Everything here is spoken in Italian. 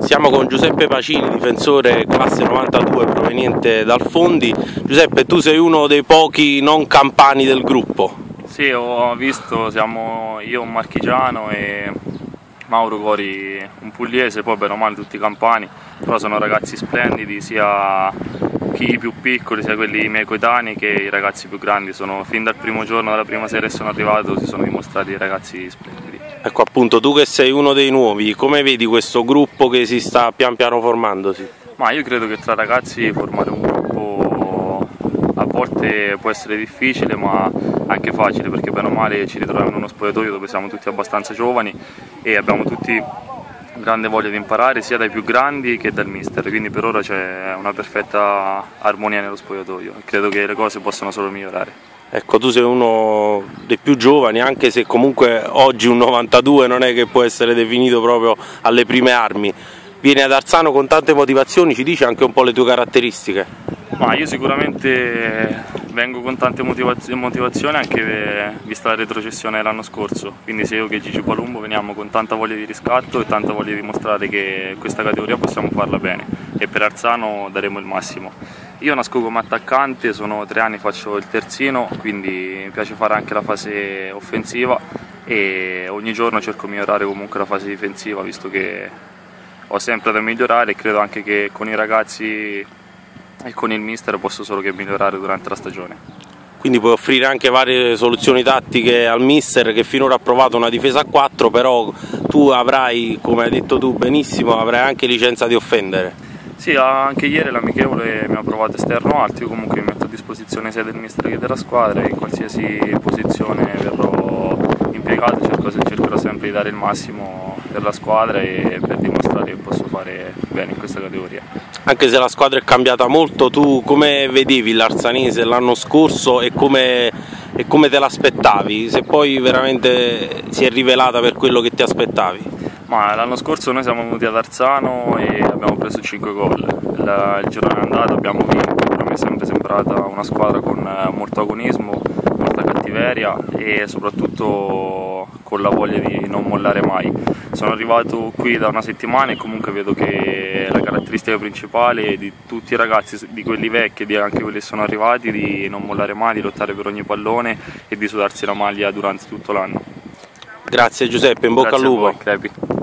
Siamo con Giuseppe Pacini, difensore classe 92 proveniente dal Fondi. Giuseppe, tu sei uno dei pochi non campani del gruppo. Sì, ho visto, siamo io un marchigiano e Mauro Cori un pugliese, poi bene o male tutti campani, però sono ragazzi splendidi, sia chi più piccoli, sia quelli miei coetanei che i ragazzi più grandi. Sono, fin dal primo giorno, dalla prima sera che sono arrivato, si sono dimostrati ragazzi splendidi. Ecco appunto, tu che sei uno dei nuovi, come vedi questo gruppo che si sta pian piano formandosi? Ma io credo che tra ragazzi formare un gruppo a volte può essere difficile ma anche facile perché bene o male ci ritroviamo in uno spogliatoio dove siamo tutti abbastanza giovani e abbiamo tutti grande voglia di imparare sia dai più grandi che dal mister, quindi per ora c'è una perfetta armonia nello spogliatoio e credo che le cose possano solo migliorare. Ecco, tu sei uno dei più giovani, anche se comunque oggi un 92 non è che può essere definito proprio alle prime armi. Vieni ad Arzano con tante motivazioni, ci dici anche un po' le tue caratteristiche? Ma io sicuramente vengo con tante motivazioni anche vista la retrocessione dell'anno scorso, quindi sia io che Gigi Palumbo veniamo con tanta voglia di riscatto e tanta voglia di dimostrare che questa categoria possiamo farla bene e per Arzano daremo il massimo. Io nasco come attaccante, sono tre anni, faccio il terzino, quindi mi piace fare anche la fase offensiva e ogni giorno cerco di migliorare comunque la fase difensiva visto che ho sempre da migliorare e credo anche che con i ragazzi e con il mister posso solo che migliorare durante la stagione. Quindi puoi offrire anche varie soluzioni tattiche al mister che finora ha provato una difesa a 4, però tu avrai, come hai detto tu benissimo, avrai anche licenza di offendere. Sì, anche ieri l'amichevole mi ha provato esterno alto, comunque mi metto a disposizione sia del mister che della squadra e in qualsiasi posizione verrò impiegato cerco, cercherò sempre di dare il massimo per la squadra e per dimostrare che posso fare bene in questa categoria anche se la squadra è cambiata molto, tu come vedevi l'Arzanese l'anno scorso e come, e come te l'aspettavi? Se poi veramente si è rivelata per quello che ti aspettavi? L'anno scorso noi siamo venuti ad Arzano e abbiamo preso 5 gol. Il, il giorno andato abbiamo vinto, però mi è sempre sembrata una squadra con molto agonismo, molta cattiveria e soprattutto con la voglia di non mollare mai. Sono arrivato qui da una settimana e comunque vedo che la caratteristica principale di tutti i ragazzi, di quelli vecchi e di anche quelli che sono arrivati, di non mollare mai, di lottare per ogni pallone e di sudarsi la maglia durante tutto l'anno. Grazie Giuseppe, in bocca Grazie al lupo.